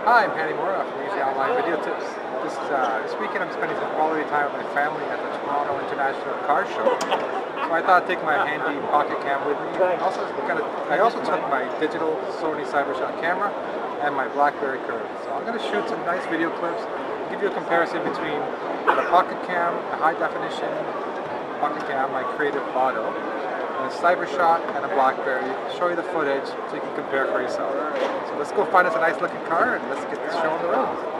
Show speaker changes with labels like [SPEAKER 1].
[SPEAKER 1] Hi, I'm Hani Mourra from Easy Online Video Tips. This, uh, this weekend I'm spending some quality time with my family at the Toronto International Car Show. So I thought I'd take my handy pocket cam with me. Also, gonna, I also took my digital Sony CyberShot camera and my BlackBerry Curve. So I'm going to shoot some nice video clips, give you a comparison between the pocket cam, the high definition pocket cam, my Creative Vado, and a CyberShot and a BlackBerry. Show you the footage so you can compare for yourself. So let's go find us a nice looking car and let's get this show on the road.